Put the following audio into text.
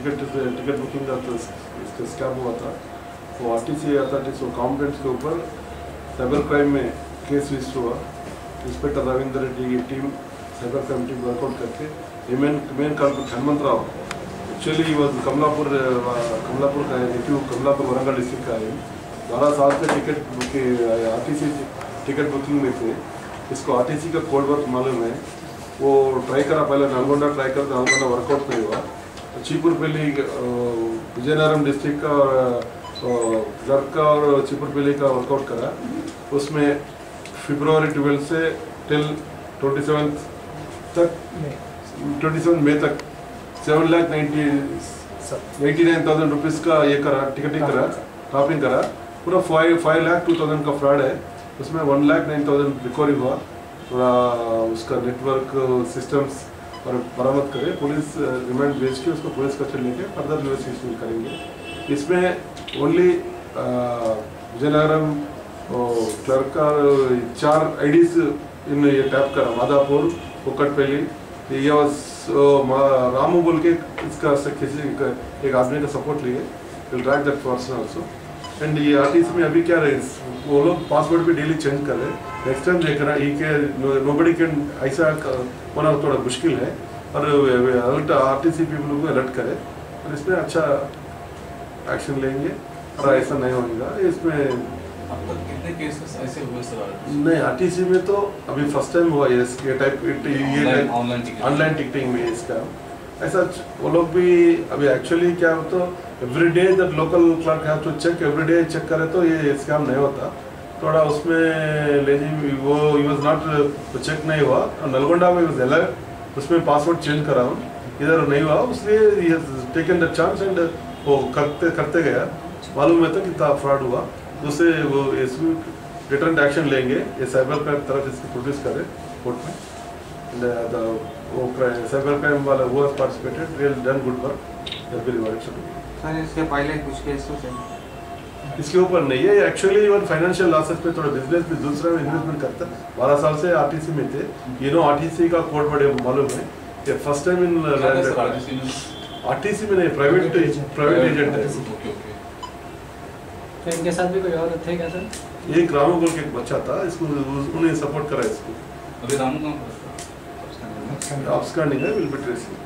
Ticket ticket booking का तो scam हुआ था। वो आरटीसी अथॉरिटीज वो कॉम्प्लेंट्स के ऊपर साइबर क्राइम में केस रजिस्टर हुआ। इंस्पेक्टर रविंदर रेड्डी की team cyber crime team workout करके main main conflict Hanumanth Rao actually वो कमलापुर कमलापुर का है नेटिव कमलापुर वरंगल डिस्ट्रिक्ट का है। बारह साल से ticket booking R T C ticket booking में थे। इसको आर टी सी का कोड वर्क मालूम है। वो ट्राई करा, पहले नलगोंडा ट्राई करता नलगोंडा वर्कआउट नहीं हुआ। चीपुरपल्ली विजयनगरम डिस्ट्रिक्ट का और अ, जर का और चीपुरपल्ली का वर्कआउट करा उसमें फरवरी ट्वेल्व से टिल ट्वेंटी सेवन तक ट्वेंटी सेवन मई तक seven lakh ninety eight nine thousand rupees का ये करा टिकटिंग करा टॉपिंग करा. पूरा five five lakh two thousand का फ्रॉड है. उसमें one lakh nine thousand recovery हुआ. थोड़ा उसका नेटवर्क सिस्टम्स और बरामद करे, पुलिस रिमांड भेज के उसको पुलिस कस्टडी लेके फर्दर इन्वेस्टिगेशन करेंगे। इसमें ओनली विजयनगरम क्लर्क का चार आईडीज इन ये टैप करा, माधापुर, कुकटपल्ली। ये रामू बोल के इसका किसी एक आदमी का सपोर्ट लिए। ट्रैक दैट पर्सन एंड ये आर्टिस्ट में अभी क्या रहे वो लोग पासवर्ड भी डेली चेंज कर रहे हैं। नेक्स्ट टाइम देख रहा है के नो बडी कैन ऐसा होना थोड़ा मुश्किल है। और अलर्ट आरटीसी पीपल को अलर्ट करे। और इसमें अच्छा एक्शन लेंगे। और ऐसा नहीं होगा इसमें अब तक कितने केसेस ऐसे हुए सर नहीं आरटीसी में तो अभी फ़र्स्ट टाइम हुआ ये टाइप ये ऑनलाइन टिकटिंग में इसका। ऐसा वो लोग भी अभी एक्चुअली क्या हो तो every day that local clerk have to check every day check करे तो ये स्कैम नहीं होता। थोड़ा उसमें लेनी वो ही वाज नॉट चेक नहीं हुआ। नलगोंडा में वाज अलर्ट उसमें पासवर्ड चेंज करा हूँ। इधर नहीं हुआ इसलिए टेकन द चांस एंड वो करते करते गया। मालूम है तो कितना फ्रॉड हुआ। दूसरे वो रिटर्न एक्शन लेंगे, ये साइबर क्राइम तरफ़ इसको प्रोड्यूस करें कोर्ट में। And, uh, the वो साइबर क्राइम वाला वो participated real done good work should sir इसके पहले कुछ केसेस हैं इसके ऊपर नहीं है। एक्चुअली इवन फाइनेंशियल लॉसेस पे थोड़ा बिज़नेस भी दूसरा में इन्वेस्टमेंट करता। है बारह साल से आरटीसी में थे। ये नो आरटीसी का कोड बड़े मालूम है कि फ़र्स्ट टाइम इन आरटीसी में? नहीं प्राइवेट प्राइवेट एजेंट है ओके ओके तो इनके साथ भी कोई और थे क्या सर एक रामू बोल के एक बच्चा था इसको उन्हें सपोर्ट करा इसको। अभी रामू कहाँ पर है? आपका नहीं है विल बी ट्रेसिंग